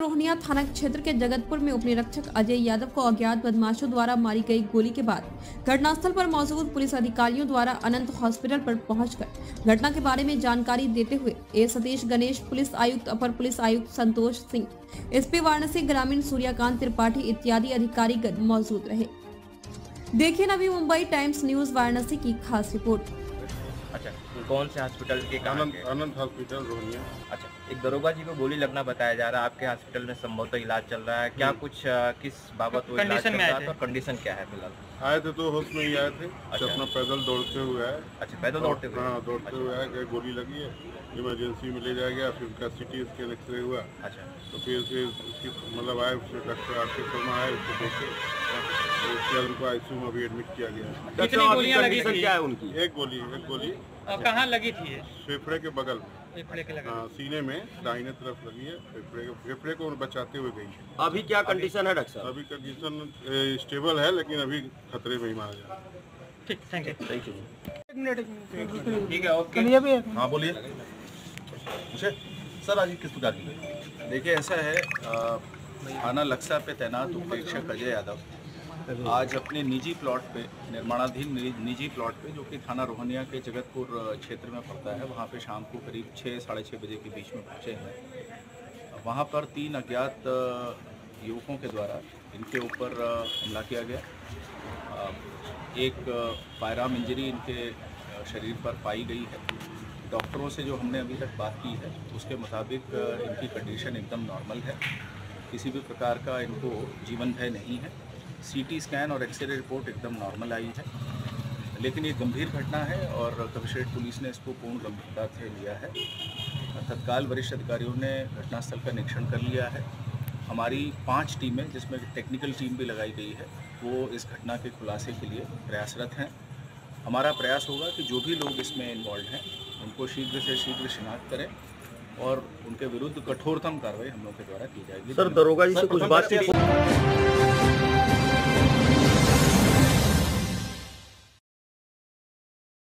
रोहनिया थाना क्षेत्र के जगतपुर में उपनिरीक्षक अजय यादव को अज्ञात बदमाशों द्वारा मारी गई गोली के बाद घटनास्थल पर मौजूद पुलिस अधिकारियों द्वारा अनंत हॉस्पिटल पर पहुंचकर घटना के बारे में जानकारी देते हुए ए सतीश गणेश, पुलिस आयुक्त, अपर पुलिस आयुक्त संतोष सिंह, एसपी वाराणसी, ग्रामीण सूर्यकांत त्रिपाठी इत्यादि अधिकारीगण मौजूद रहे। देखिए नवी मुंबई टाइम्स न्यूज़ वाराणसी की खास रिपोर्ट। अच्छा कौन से हॉस्पिटल के कहाँ आनंद आनंद हॉस्पिटल रोहनिया अच्छा एक दरोगा जी को गोली लगना बताया जा रहा है आपके हॉस्पिटल में संभवतः इलाज चल रहा है। क्या कुछ किस बाबत वो कंडीशन में आए थे? कंडीशन क्या है फ़िलहाल? आए थे तो होश में ही आए थे अच्छा। अपना पैदल दौड़ते हुए आए। अच्छा पैदल दौड़ते हुए? हाँ दौड़ते हुए आए कि गोली लगी है इमरजेंसी में ले जाया गया फिर उसका सिटी स्कैन एक्सरे हुआ। अच्छा। तो फिर फिर उसकी मतलब आए उसके डॉक्टर आर के शर्मा आए उसको देखे। तो उसके बाद उनको आई में अभी एडमिट किया गया। है। कितनी गोलियाँ लगी थी? क्या है उनकी? एक गोली एक गोली। कहाँ लगी थी ये? फेफड़े के बगल में। फेफड़े के लगा। हाँ, सीने में दाहिने तरफ़ लगी है फेफड़े के फेफड़े को बचाते हुए गई है। अभी क्या कंडीशन है डॉक्टर साहब? अभी कंडीशन स्टेबल है लेकिन अभी खतरे में ही माना जा रहा है। ठीक थैंक यू थैंक यू ठीक है ओके। हाँ बोलिए। सर आज किस प्रकार की देखिए ऐसा है थाना लक्सा पे तैनात उपरीक्षक अजय यादव आज अपने निजी प्लॉट पे, निर्माणाधीन निजी प्लॉट पे, जो कि थाना रोहनिया के जगतपुर क्षेत्र में पड़ता है, वहाँ पे शाम को करीब छः, साढ़े छः बजे के बीच में पहुँचे हैं। वहाँ पर तीन अज्ञात युवकों के द्वारा इनके ऊपर हमला किया गया। एक पायराम इंजरी इनके शरीर पर पाई गई है। डॉक्टरों से जो हमने अभी तक बात की है, उसके मुताबिक इनकी कंडीशन एकदम नॉर्मल है। किसी भी प्रकार का इनको जीवन भय नहीं है। सीटी स्कैन और एक्सरे रिपोर्ट एकदम नॉर्मल आई है। लेकिन ये गंभीर घटना है और कमिश्नरेट पुलिस ने इसको पूर्ण गंभीरता से लिया है। तत्काल वरिष्ठ अधिकारियों ने घटनास्थल का निरीक्षण कर लिया है। हमारी पाँच टीमें जिसमें टेक्निकल टीम भी लगाई गई है वो इस घटना के खुलासे के लिए प्रयासरत हैं। हमारा प्रयास होगा कि जो भी लोग इसमें इन्वॉल्व हैं उनको शीघ्र से शीघ्र शिनाख्त करें और उनके विरुद्ध कठोरतम कार्रवाई हम लोग के द्वारा की जाएगी। सर दरोगा जी से कुछ बातचीत